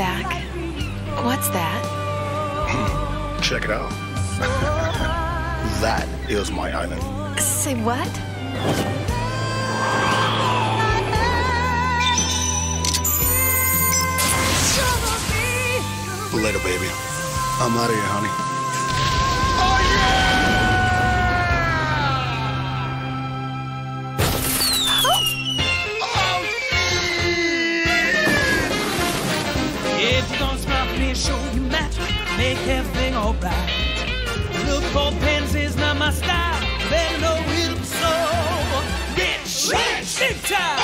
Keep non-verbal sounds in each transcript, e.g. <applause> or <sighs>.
Zach, what's that? Hmm. Check it out. <laughs> that is my island. Say what? Later, baby. I'm out of here, honey. Make everything alright. Look for pansies, not my style. Better know rhythm so rich, rich. Big time.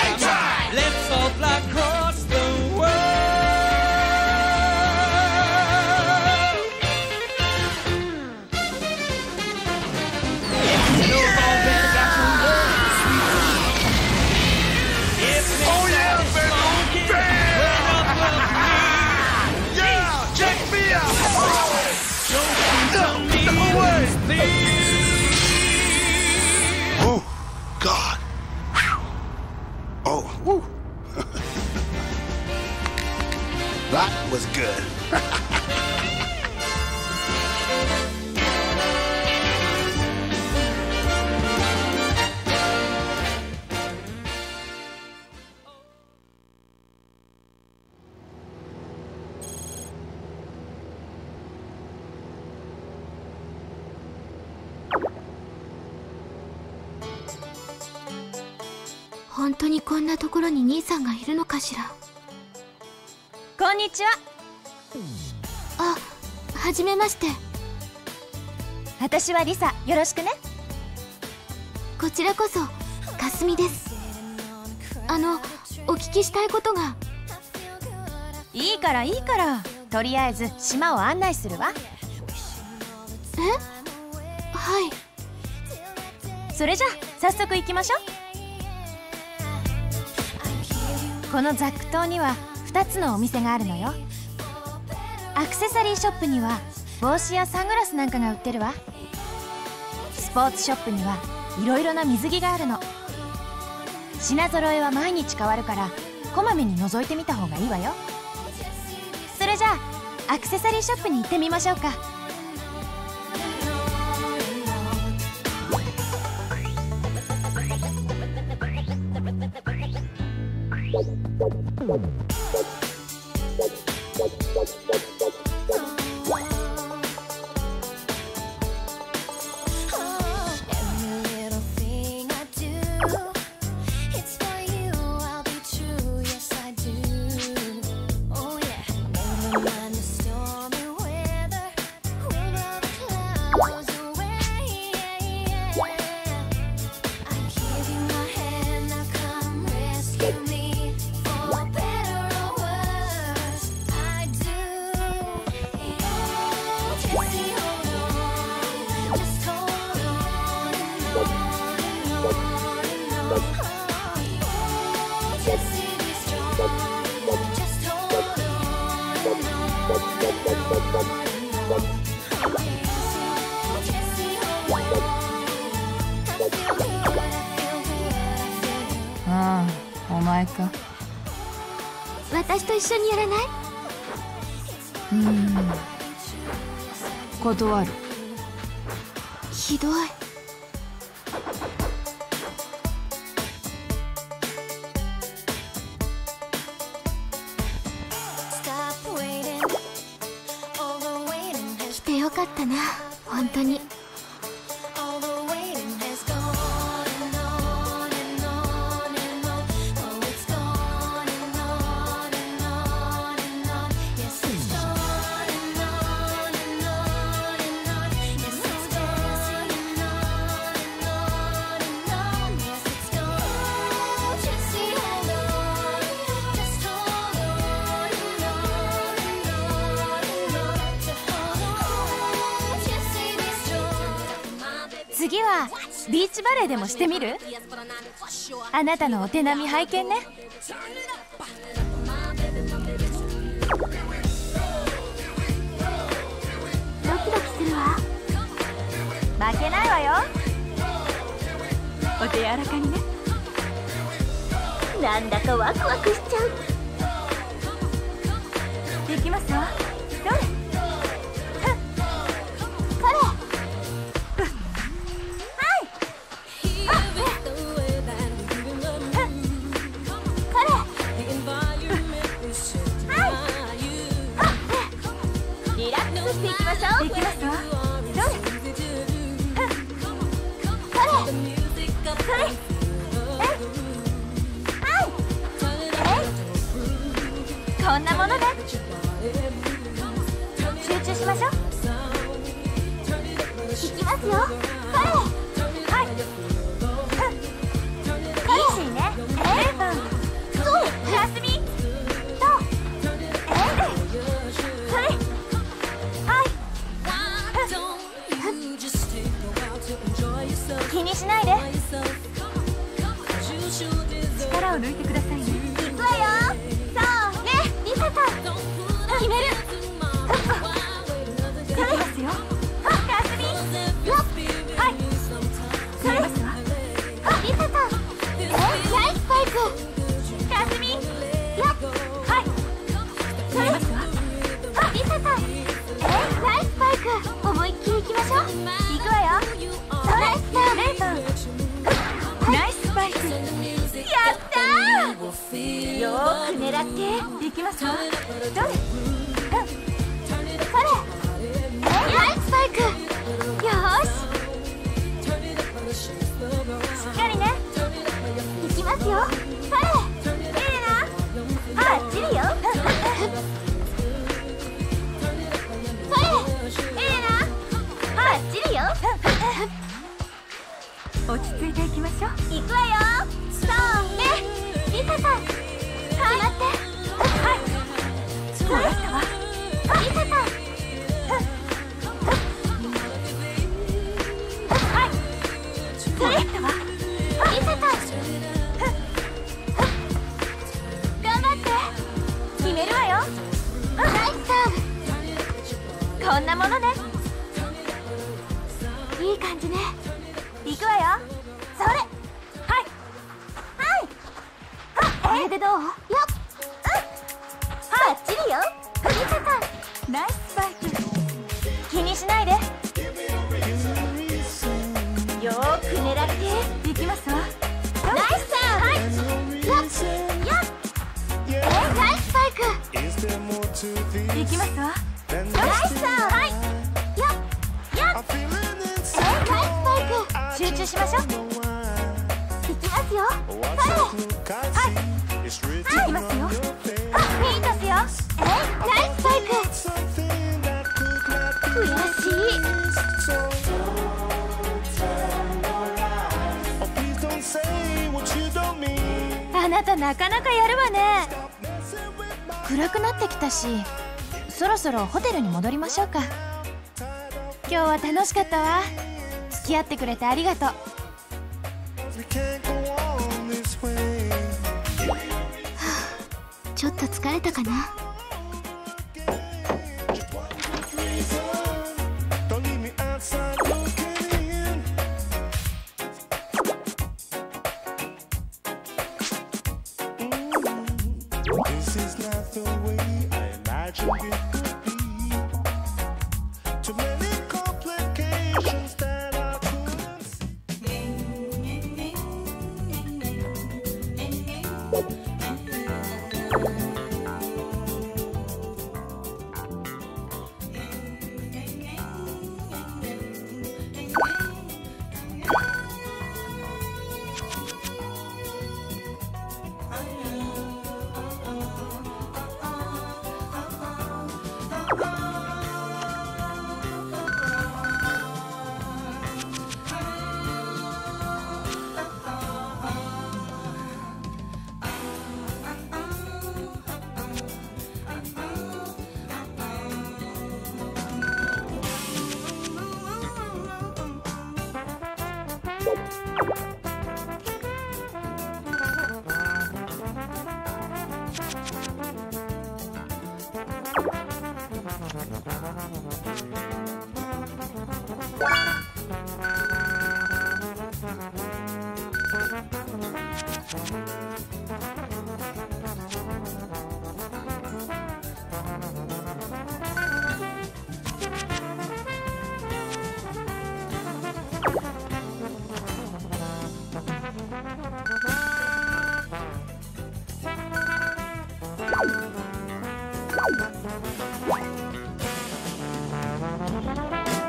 しら？こんにちは。あはじめまして。私はリサ。よろしくね。こちらこそかすみです。あのお聞きしたいことが。いいからいいから。とりあえず島を案内するわ。え？はい。それじゃ早速行きましょうこのザック島には2つのお店があるのよ。アクセサリーショップには帽子やサングラスなんかが売ってるわ。スポーツショップにはいろいろな水着があるの。品揃えは毎日変わるからこまめに覗いてみた方がいいわよ。それじゃあアクセサリーショップに行ってみましょうか。Música 前か。私と一緒にやらない？うん。断る。ひどい。来てよかったな本当にでもしてみる？あなたのお手並み拝見ね。ドキドキするわ。負けないわよ。お手柔らかにね。なんだかワクワクしちゃう。まって。そろホテルに戻りましょうか。今日は楽しかったわ。付き合ってくれてありがとう。はあちょっと疲れたかな。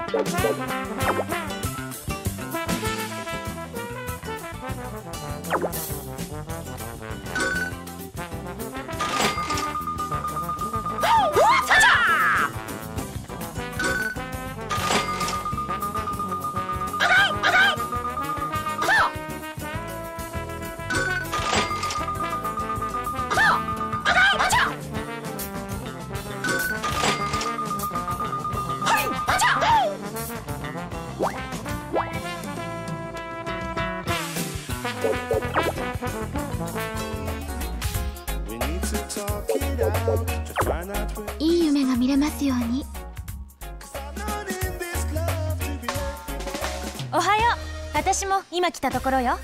Thank you. 来たところよ。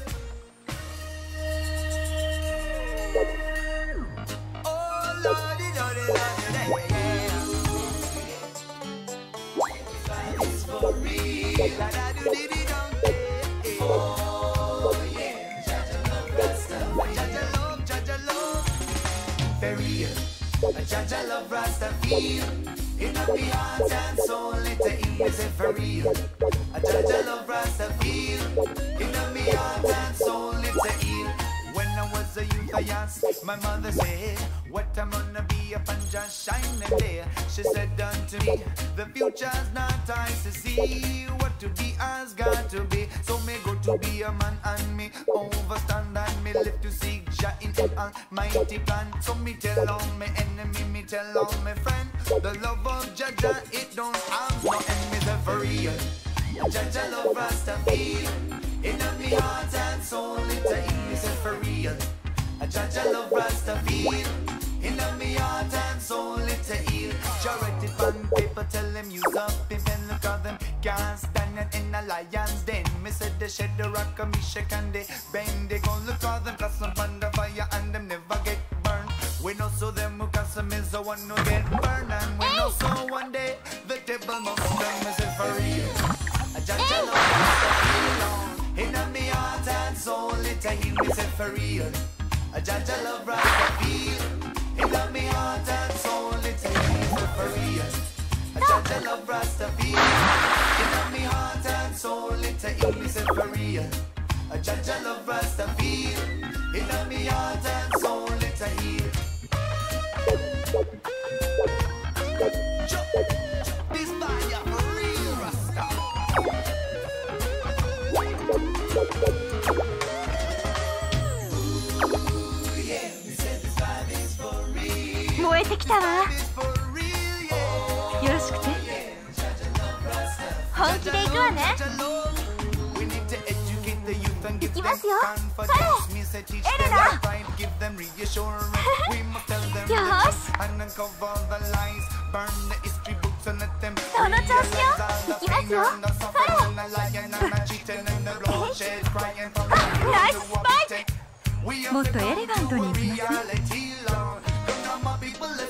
もっとエレガントに。いきます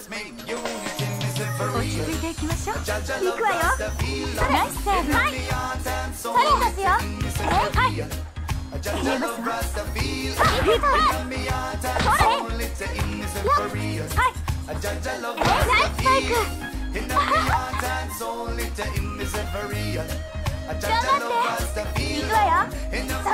ね落ち着いていきましょう。いくわよ。ナイスセーブ。はい。それすよえはいますわさあくはいよはい。えナイスイク。頑張っ。て。いくわよ。それ。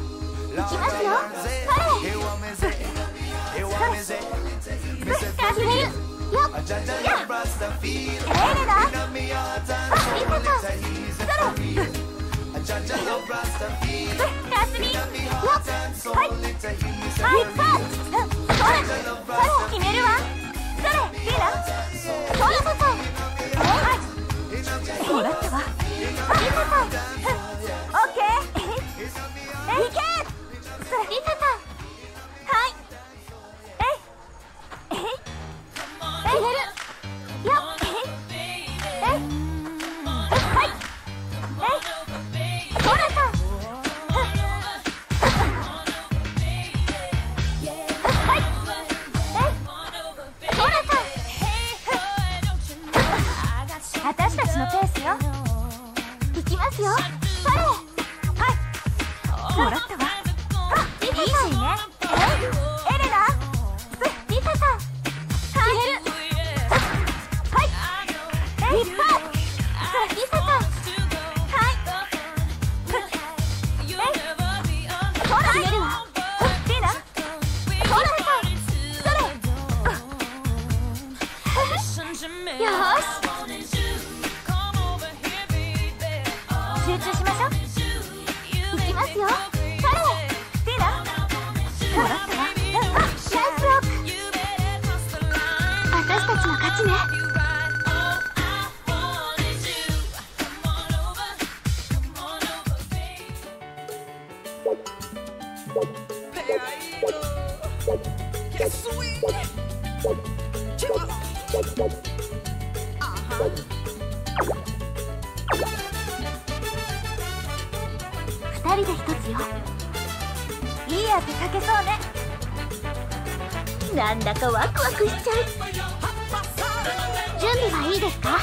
行きますよそれっいけ！からリサさんはい。えい。えい。えい。二人で一つよ。いい汗かけそうね。なんだかワクワクしちゃう。準備はいいですか？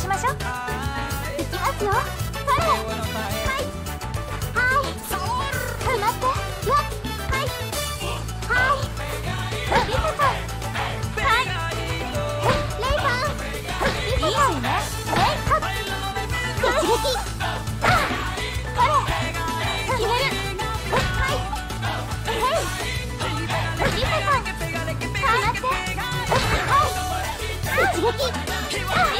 しましょう。いきますよ。はい。はい。待ってよはい。はい。さん撃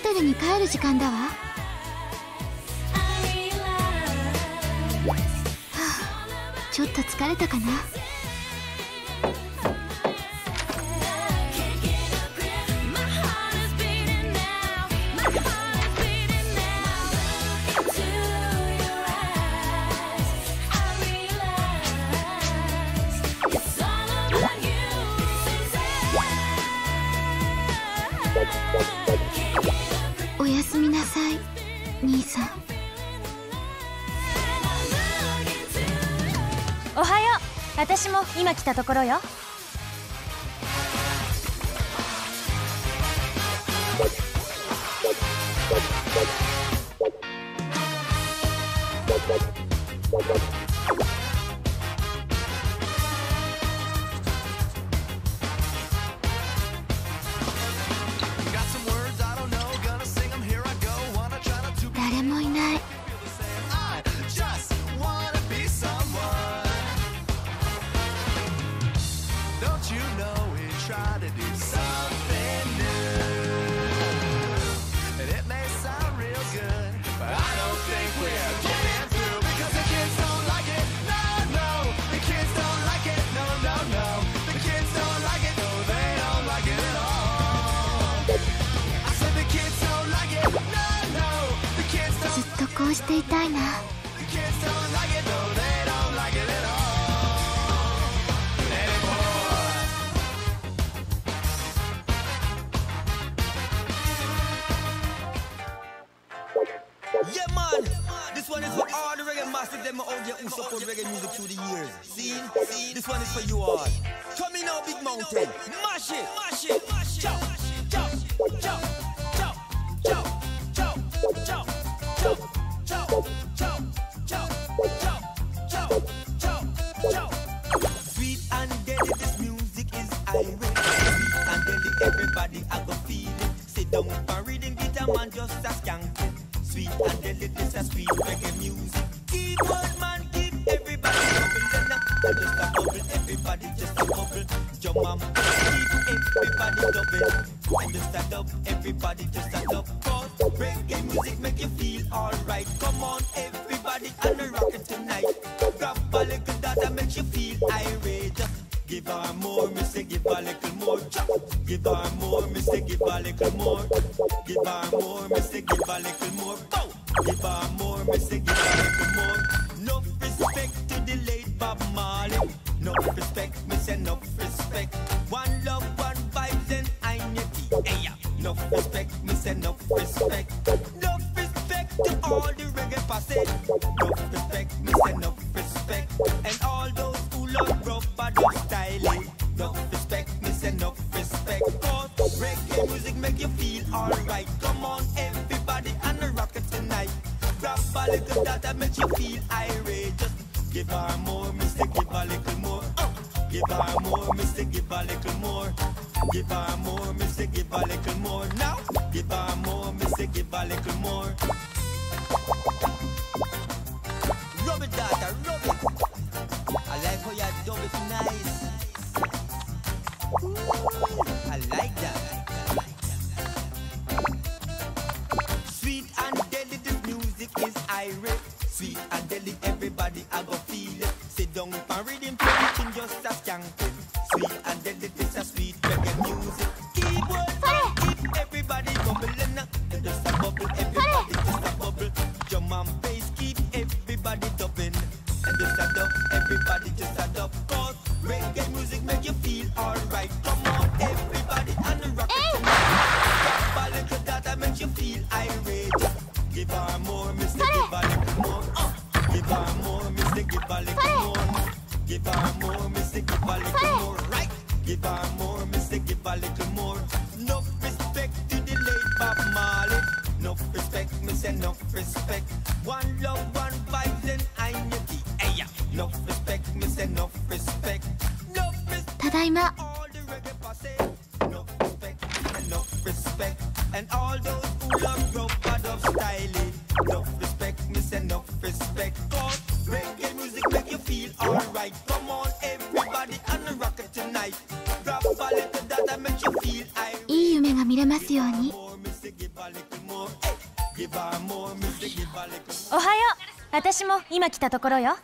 テルに帰る時間だわ、はあ、ちょっと疲れたかな。私も今来たところよ。give a little more. Give her more, Mister. give a little more. Give her more, Mister. give a little more. Now, give her more, Mister. give a little more. Rub it, daughter, rub it. I like how you do it nice. Ooh. 私も今来たところよ。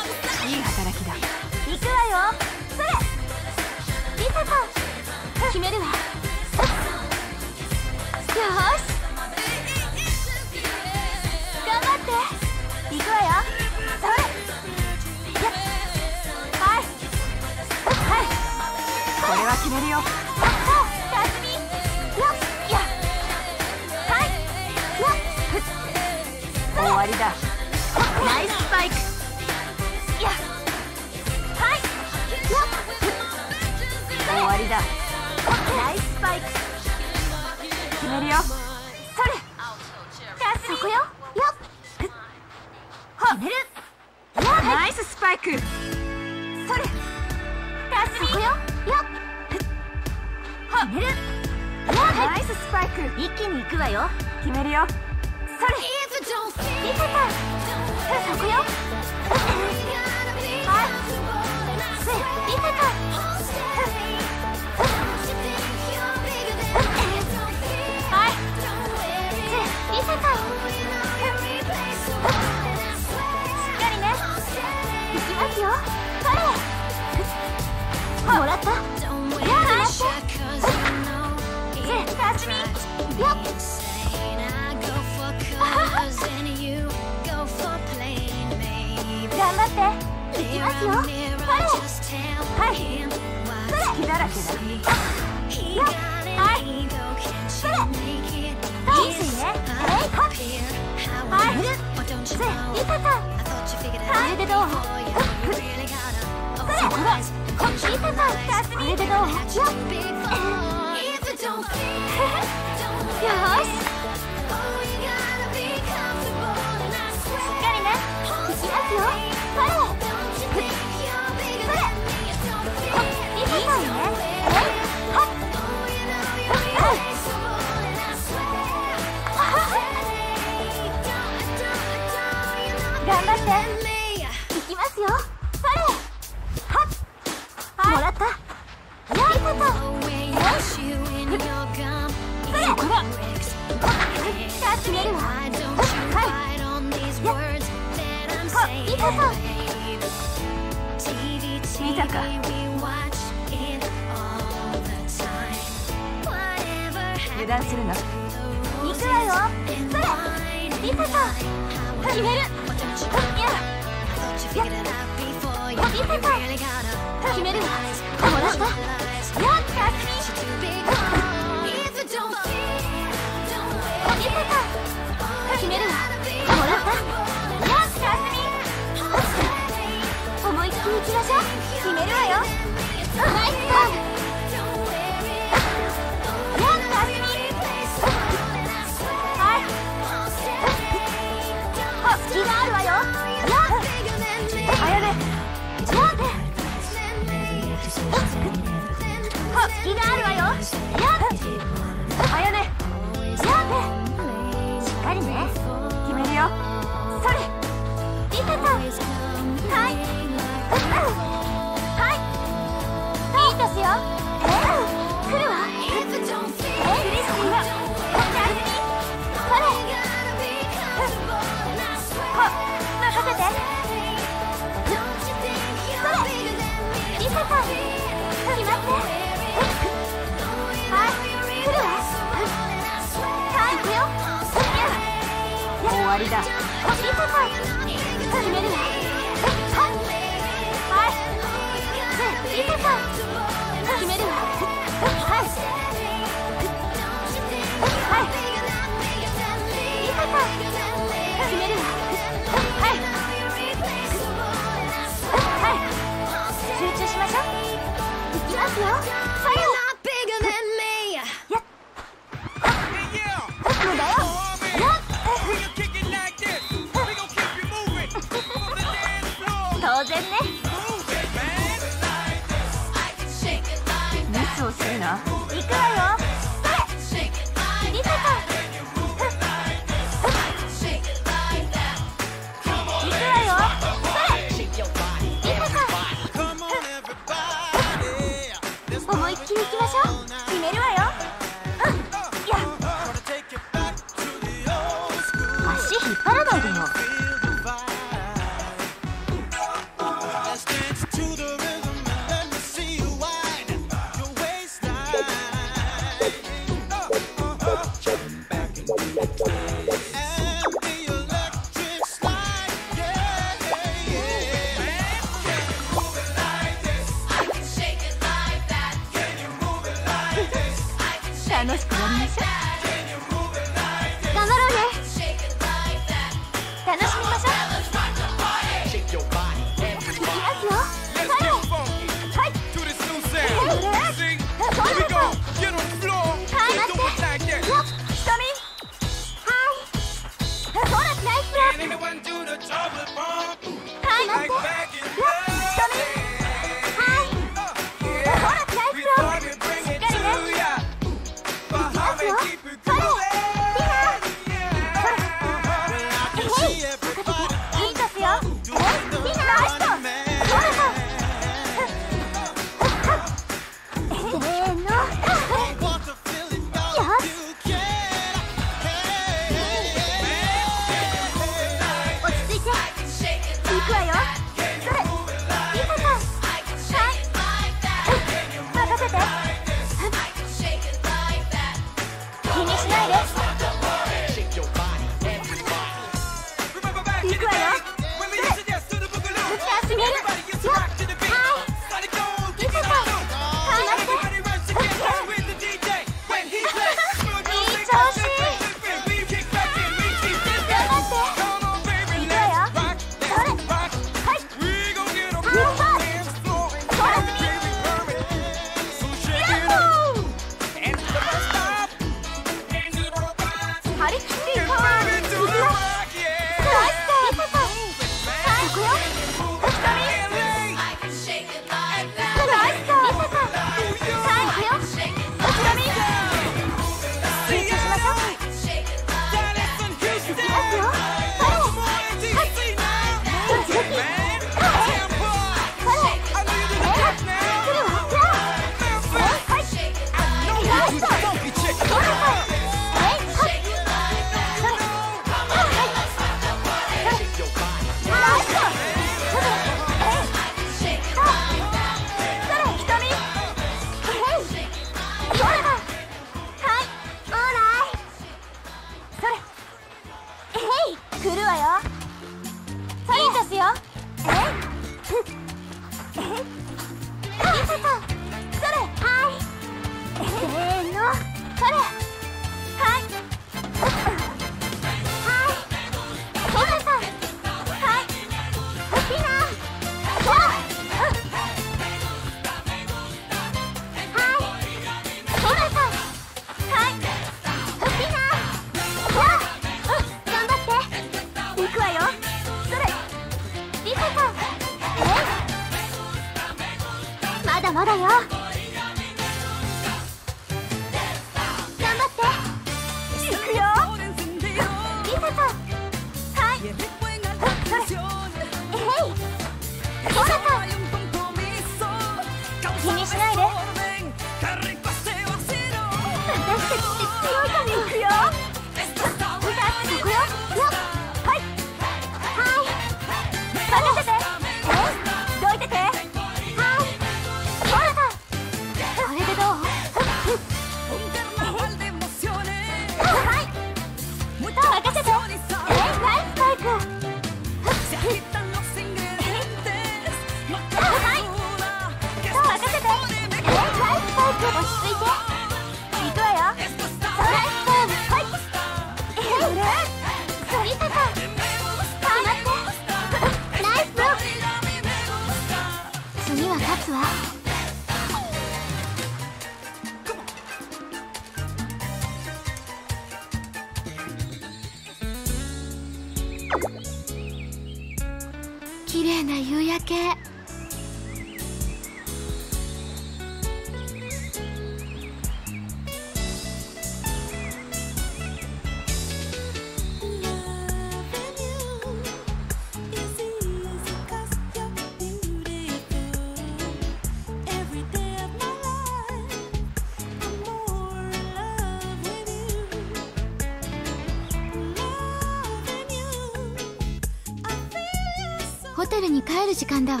ホテルに帰る時間だわ。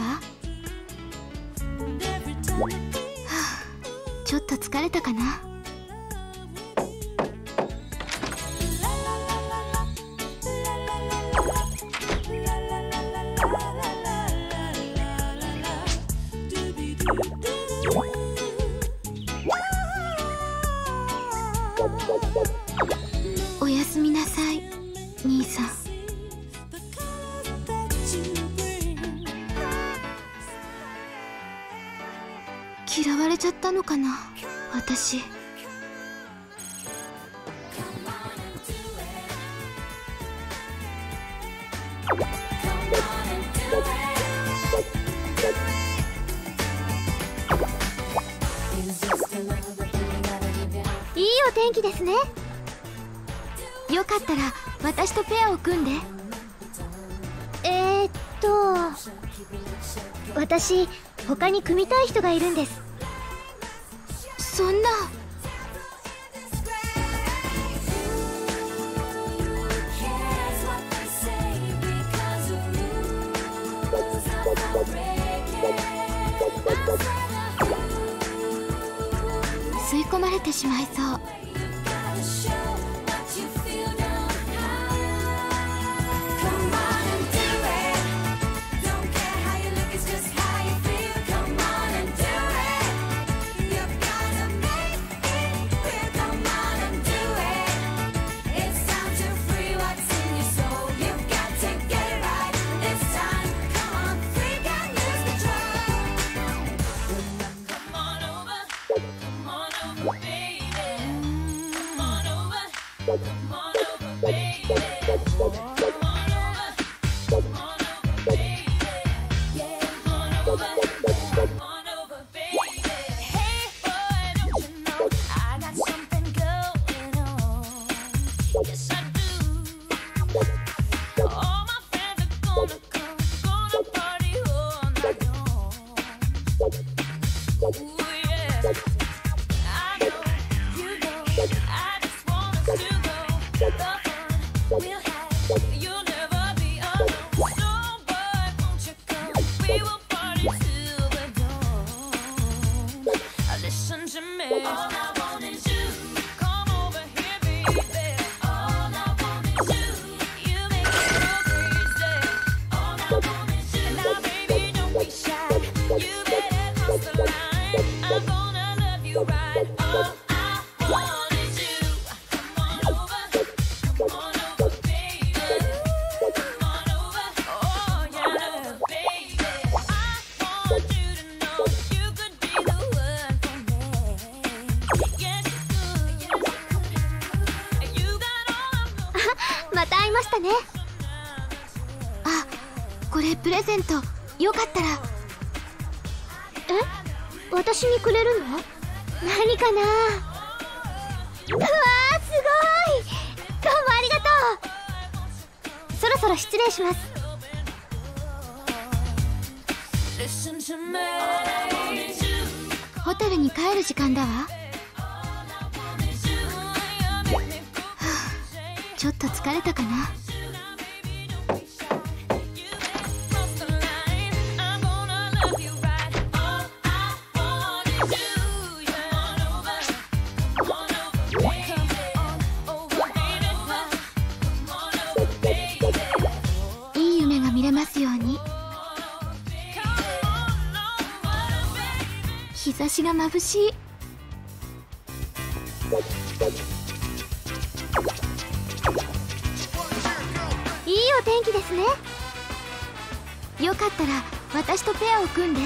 私他に組みたい人がいるんです。よかったら。え？私にくれるの？何かな？うわーすごい！どうもありがとう。そろそろ失礼します。ホテルに帰る時間だわ、ちょっと疲れたかな。が眩しい。いいお天気ですね。よかったら私とペアを組んで。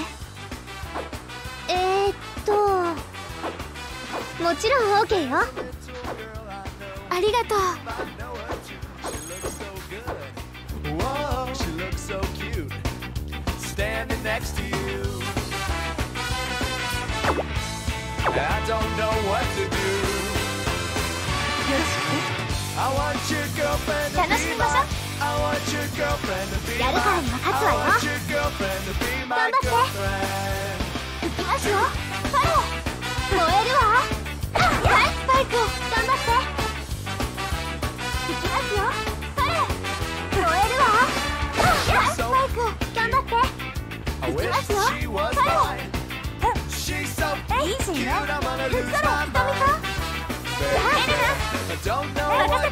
えー、っともちろん OK よ。ありがとう。楽しみましょうやるからには勝つわよ頑張っていきます。よファロー燃えるわはいスパイク頑張ってきます。よファロー燃えるわはいスパイク頑張ってきます。よファローいいよ。やるな。任せ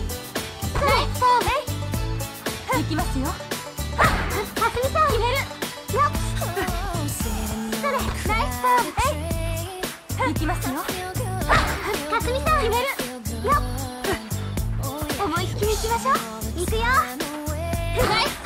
きますよ。あさんる。よっ。それナイスーえい。行きますよあさんる。よっ。思いっきり行きましょう。行くよ。ナイス。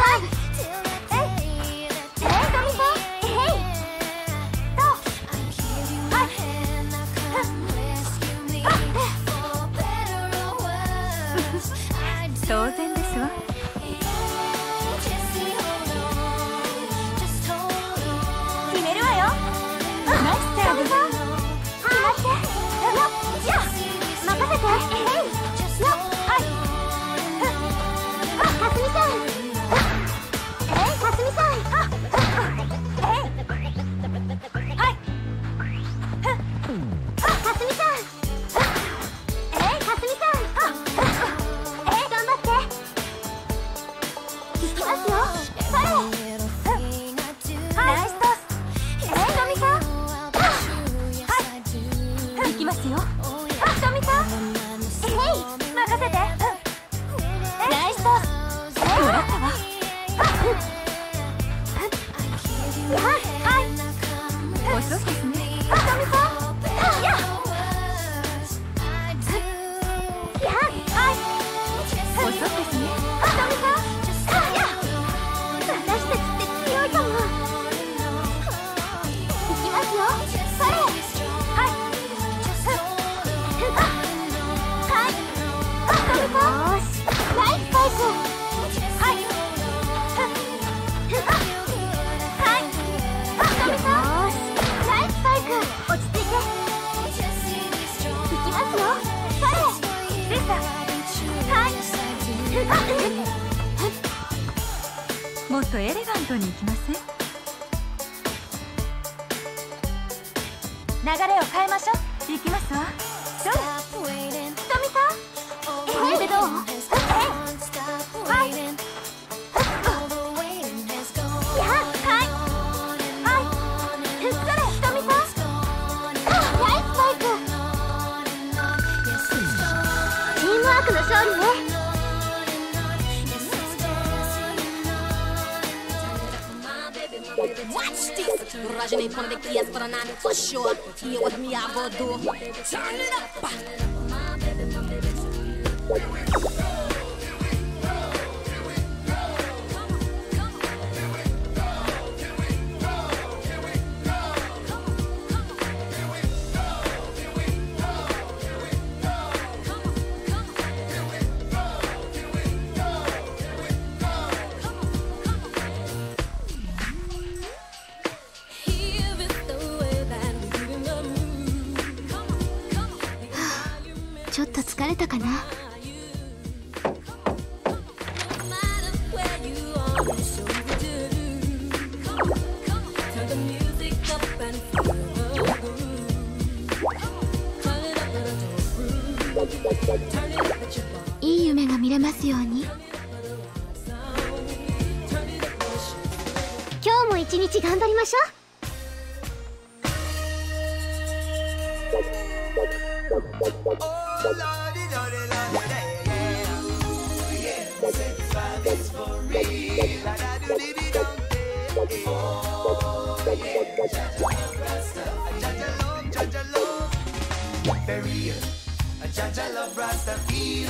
just a feel.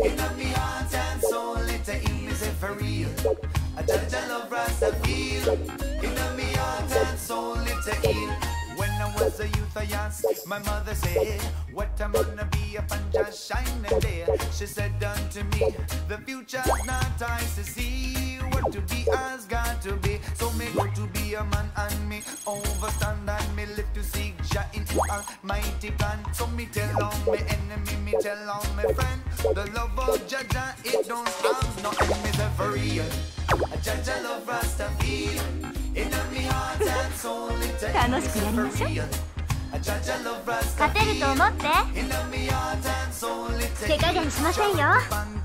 In up the heart and soul, it a him is it for real. A judge I love Rasta feel. In up the heart and soul, it a heal. When I was a youth, I asked my mother said, What I'm gonna be A I'm just shining there. She said unto me, The future's not eyes to see. What to be has got to be. So may go to be man and me overstand and me live to see Jah in Almighty plan. So me tell all my enemy, me tell all my friend, the love of Jah Jah it don't have no enemies ever real. Jah Jah love Rastafari, in me heart and soul It's ain't for real. 勝てると思って。手加減しませんよ。頑張っ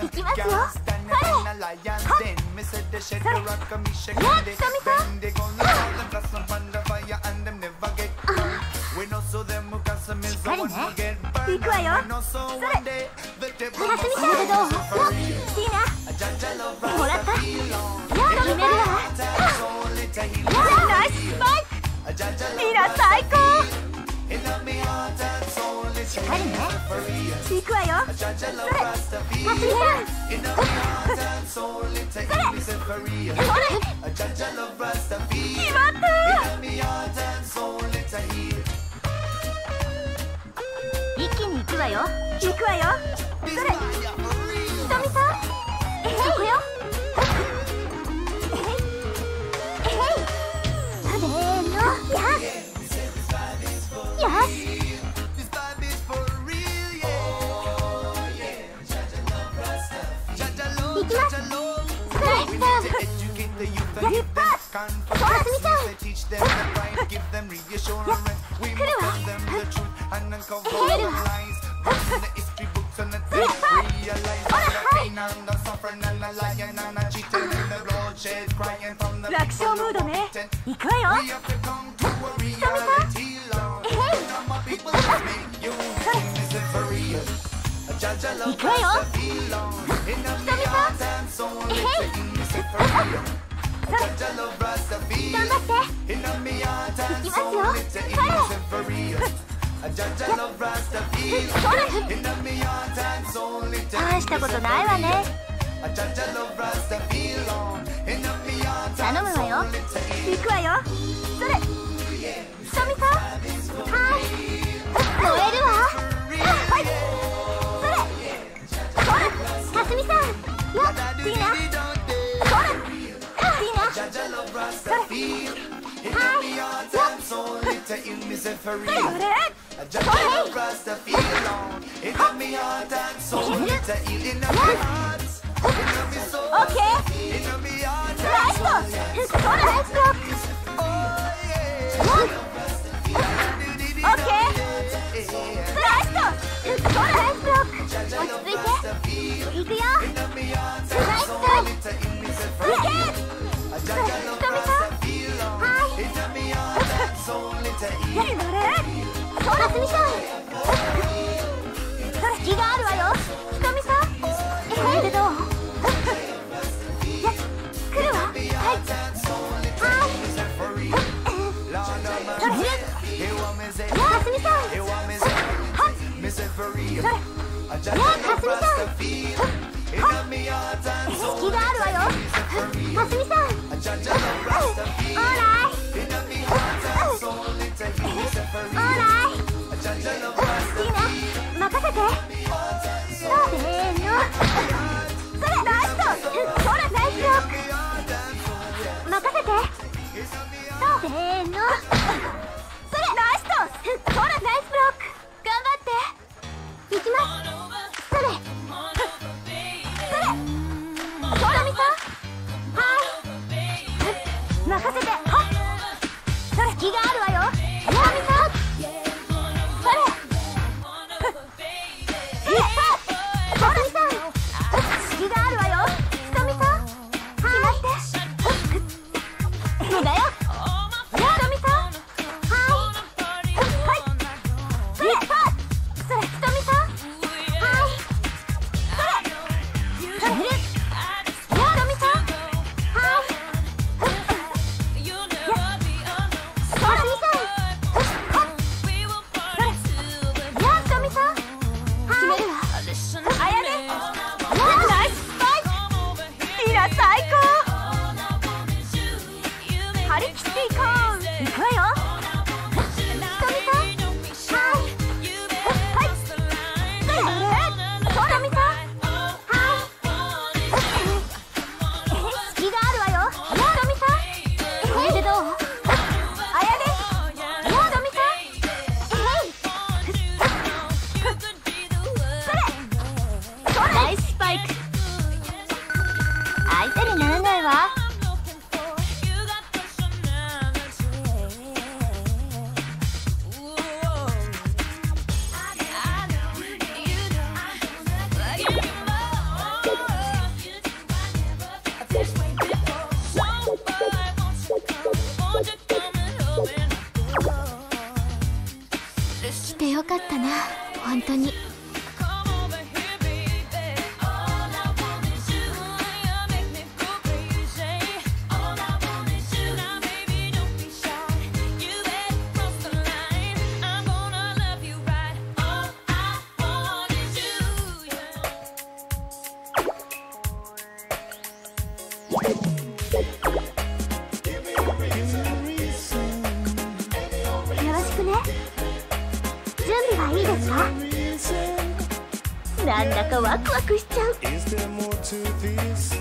て。いきますよ。しっかりね行くわよそれ。はすみさんでどういいな。もらった。やだ決めるわ。ナイススパイクミラ最高しっかりね行くわよ。それそれそれ決まった一気に行くわよ。行くわよそれ？ひとみさん？え行くよ。ーのやよし行きますそれさあやっぱそうはすみさん来るわ入るわ楽勝ムードね。行くわよ。ひとみさんえへい行くわよ。ひとみさんえへい頑張って行きますよ。それ大したことないわね頼むわよ。行くわよ。それ。ひとみさんはい。燃えるわ。はい。それ。それかすみさん。よいいなそれいいなそれ。はい。よ。それ。それ。それ。オッケーナイストそれ。ナイストオッケーナイスト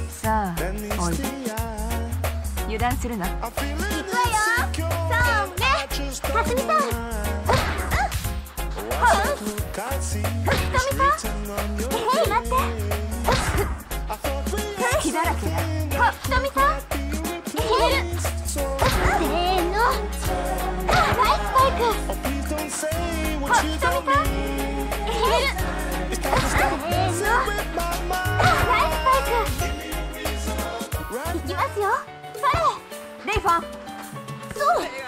さあおい。で油断するな。行くわよ。それかすみさんっかみさんへ待って気だらけだ。っかみさんえるせーの。ナイススパイク。っかみさんえるせーの。行きますよ。それレイファン。そう。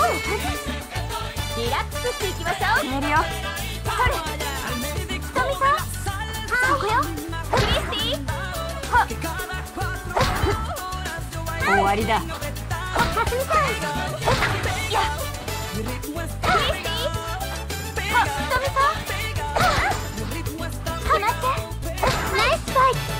リラックスしていきましょう。るよ。それ。ひとみさんはいよ。クリスティ。は <laughs> 終わりだ。<laughs> はっ <laughs>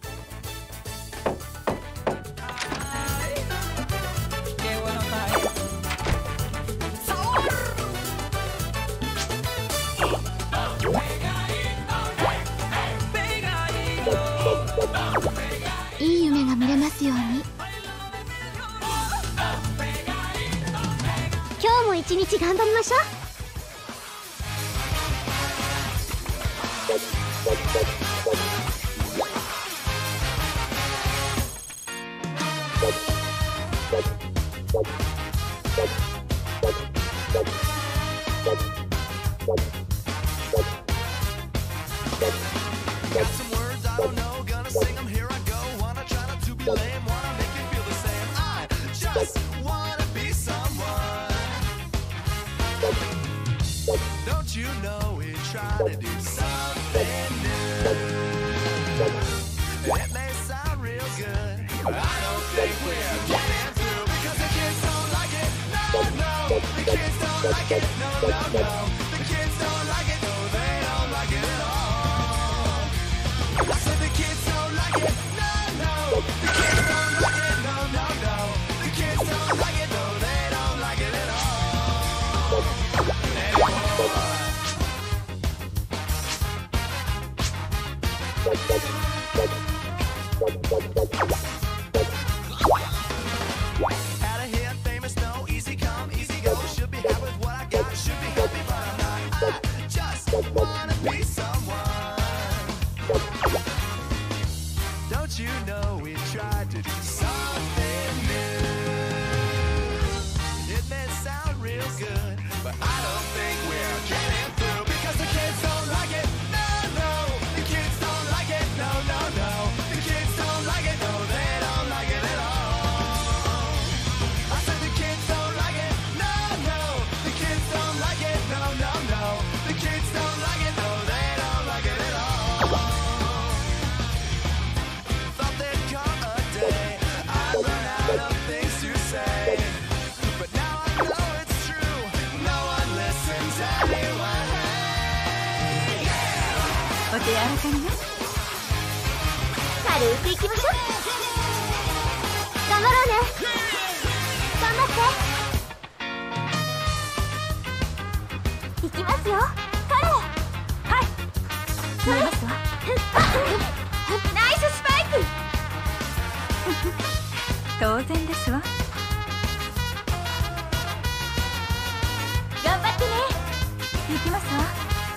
きますわ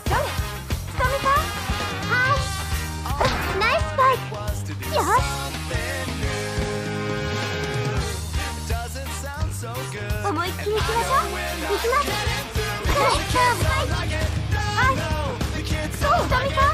それかめたはい。ナイスパイクよし思いっきりきましょうきますスパイクはいそう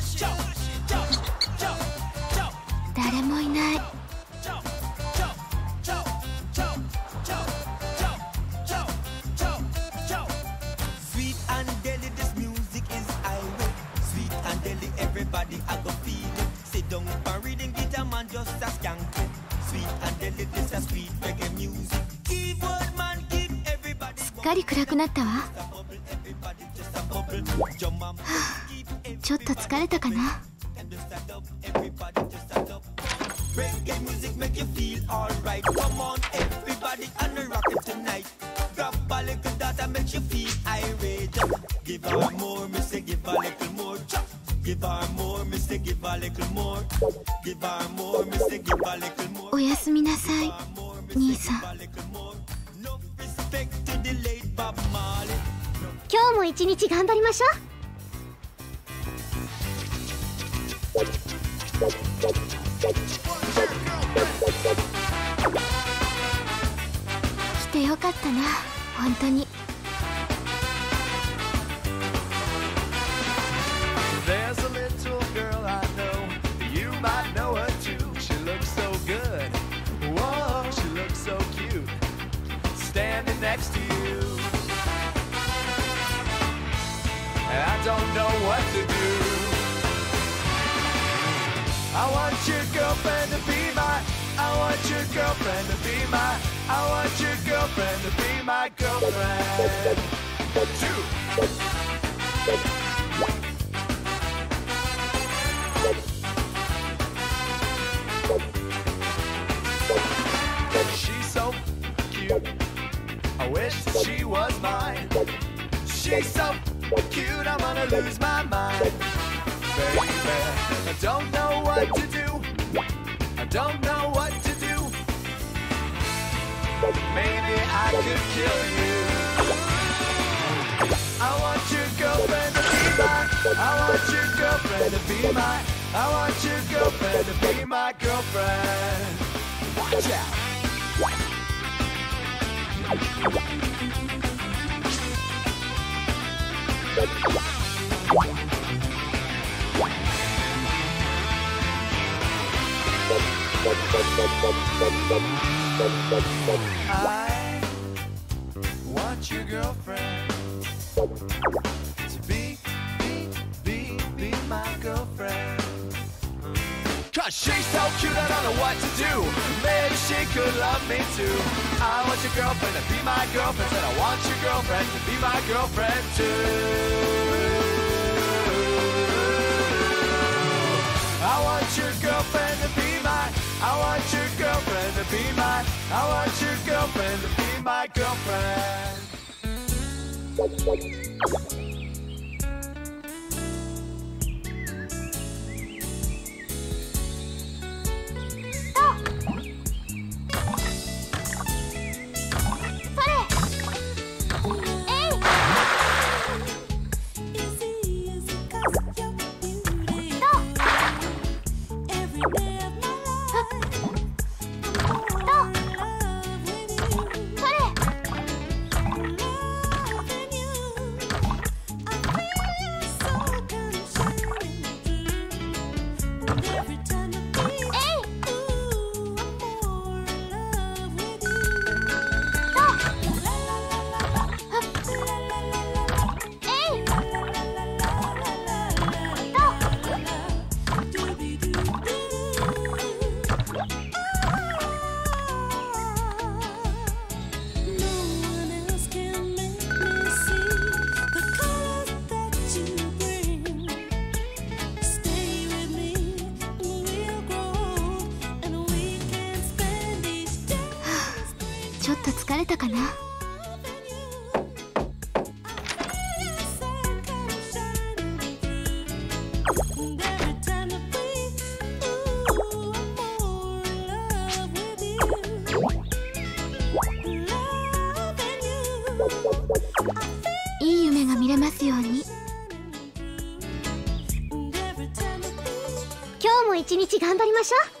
頑張りましょう。your girlfriend to be my girlfriend too. I want your girlfriend to be my, I want your girlfriend to be my, I want your girlfriend to be my girlfriend. 日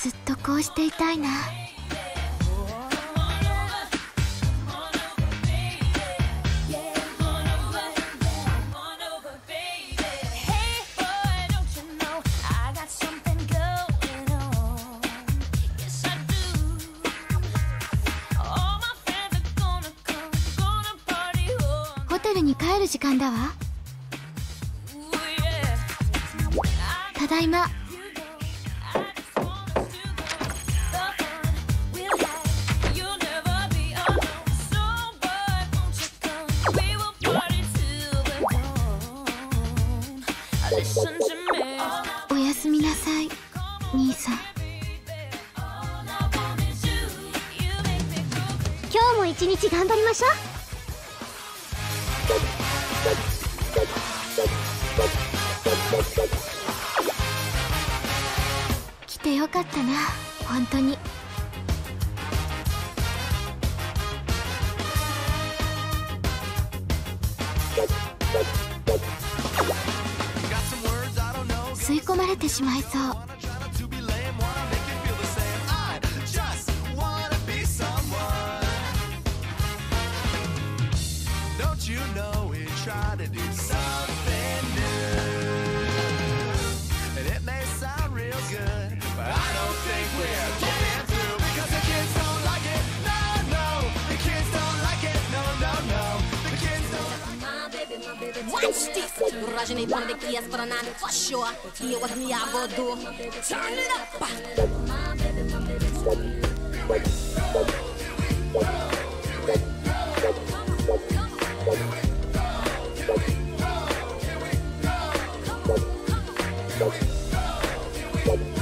ずっとこうしていたいな。そう。hear what me I go do. Turn it up. Here we go.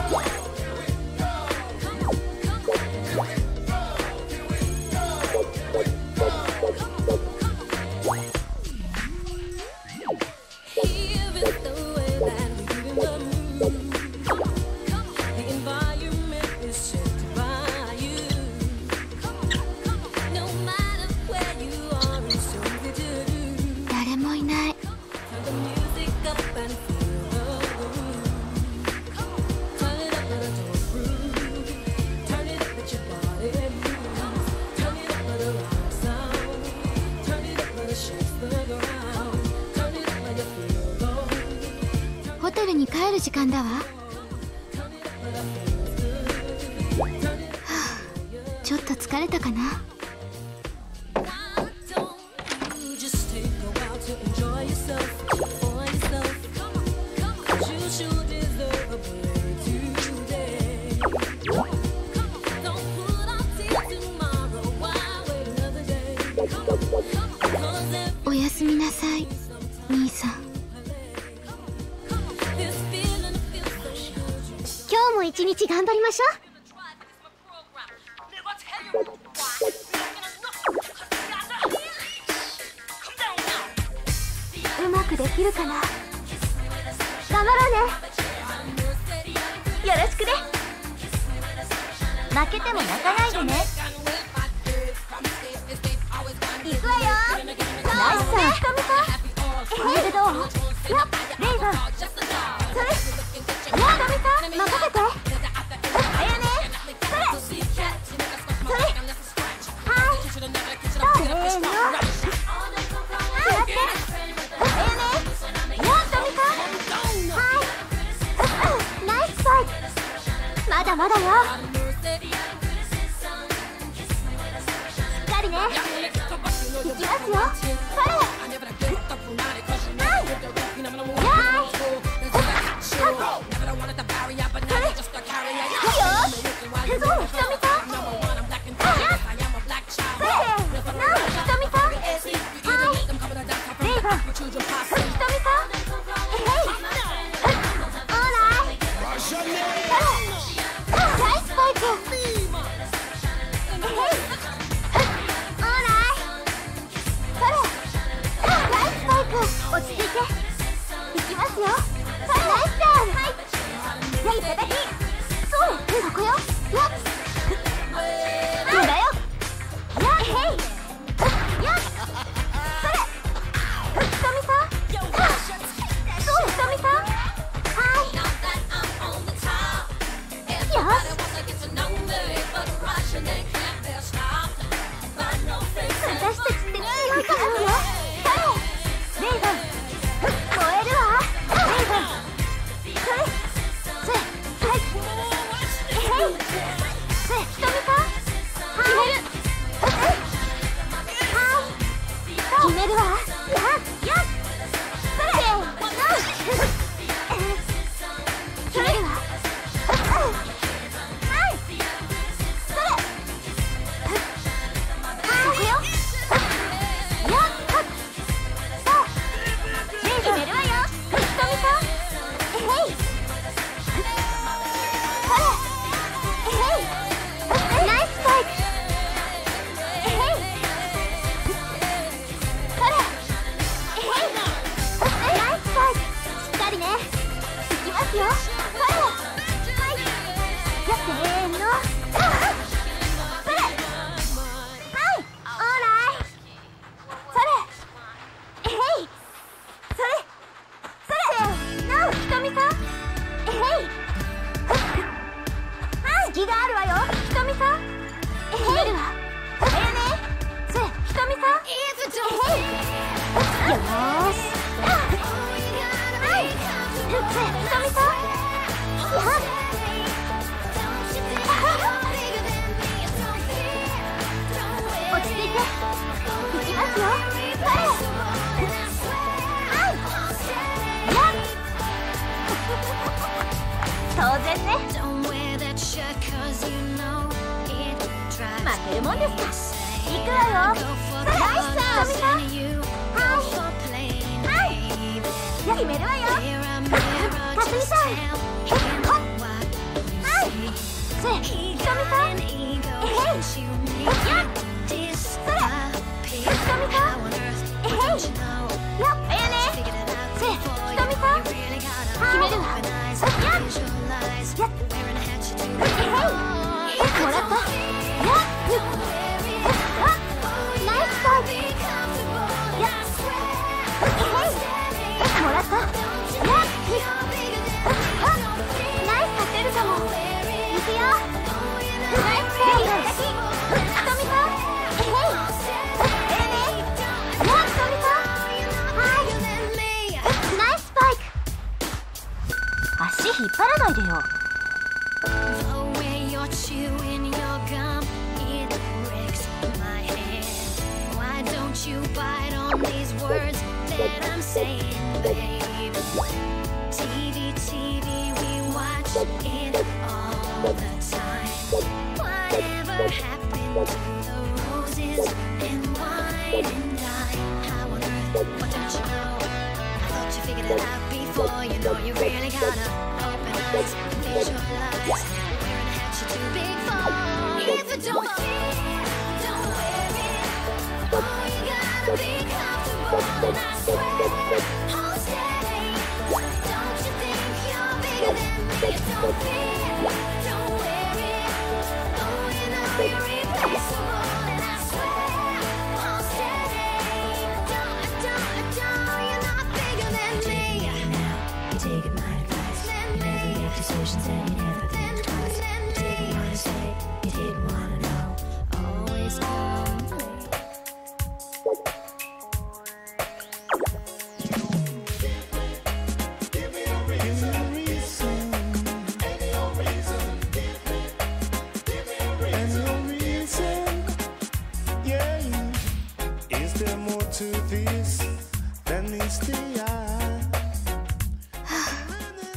<sighs>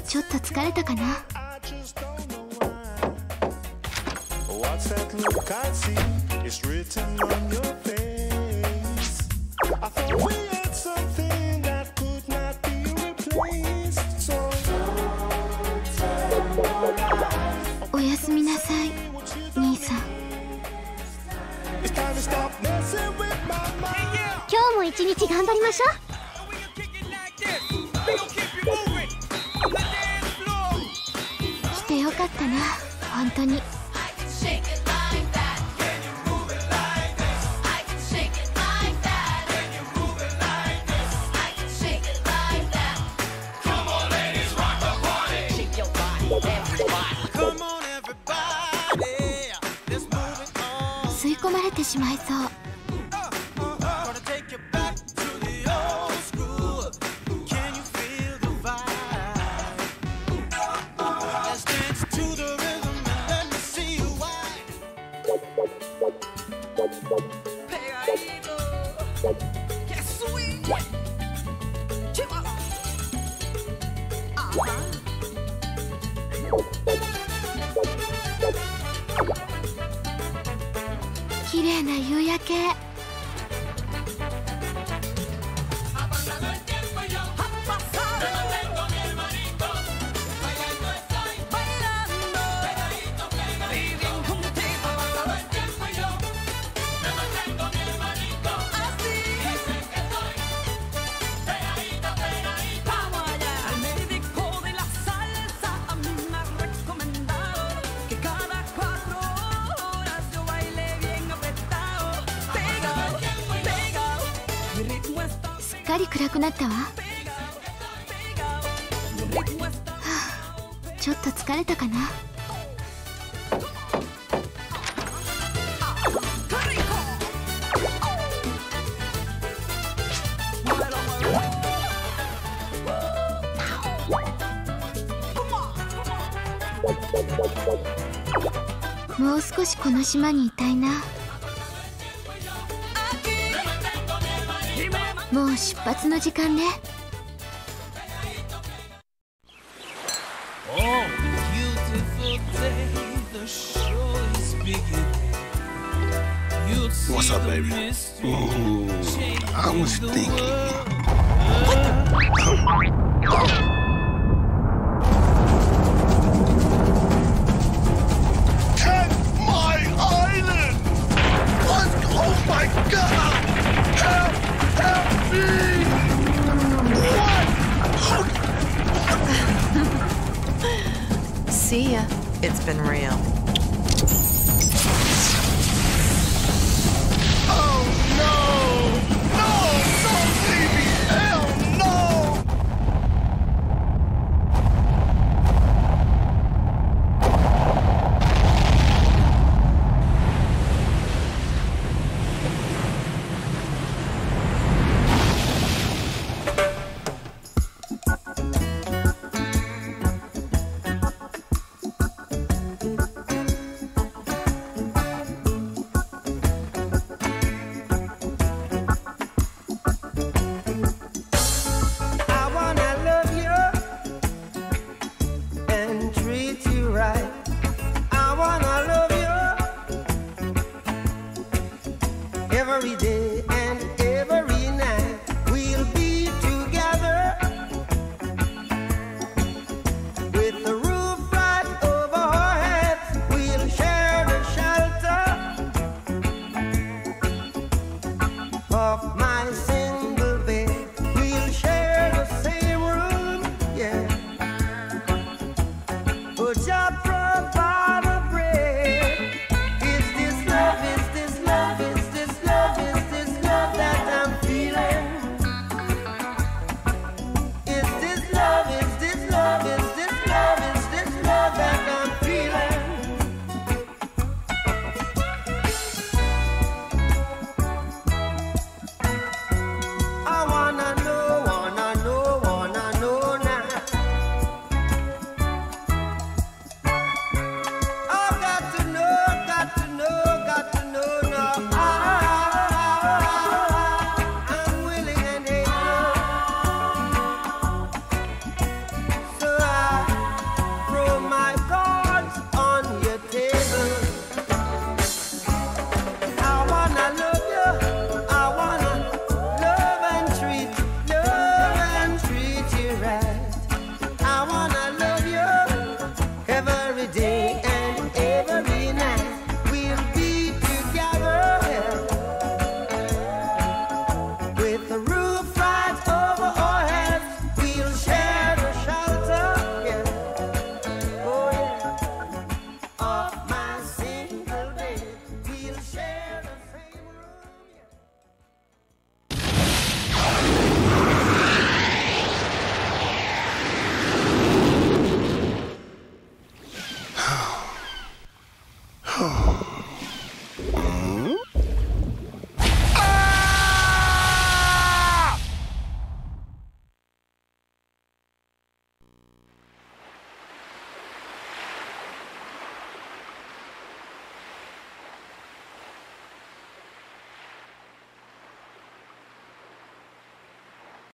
ちょっと疲れたかな？can't see. It's written on your の島にいたいな。もう出発の時間ね。see ya. It's been real.